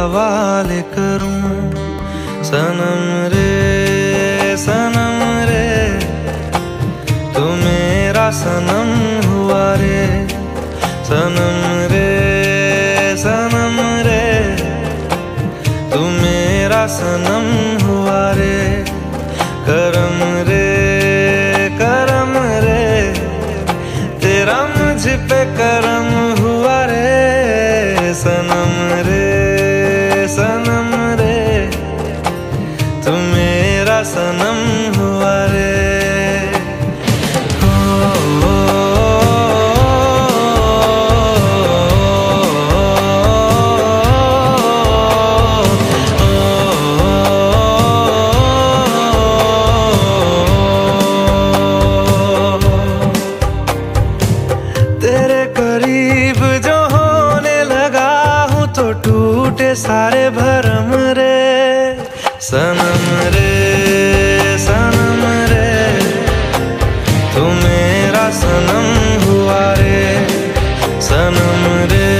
हवाले करूँ। सनम रे सनम रे, तू मेरा सनम हुआ रे। सनम रे सनम रे, तू मेरा सनम हुआ रे। करम रे करम रे, तेरा मुझ पे करम तो टूटे सारे भरम रे। सनम रे सनम रे। तू मेरा सनम हुआ रे। सनम रे।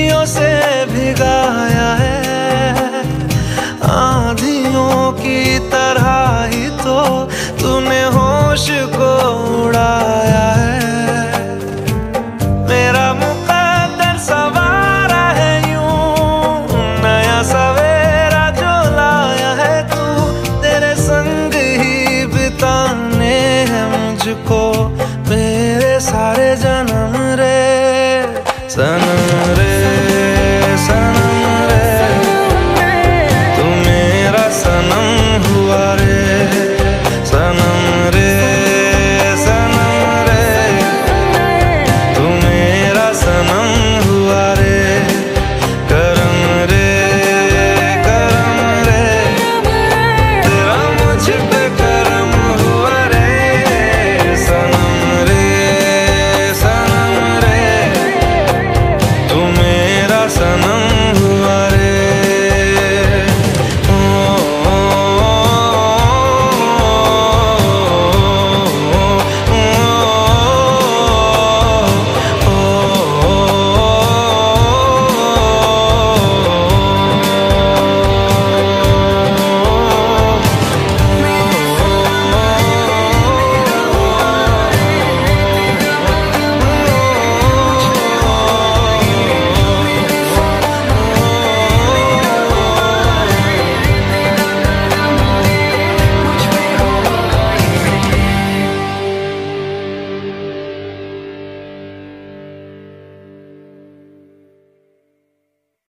खुशियों से भिगाया है। आंधियों की तरह ही तो तूने होश को उड़ाया है। मेरा मुकद्दर सवारा है यूँ, नया सवेरा जो लाया है तू। तेरे संग ही बिताने हैं मुझको, मेरे सारे जन्म रे। सनम пацана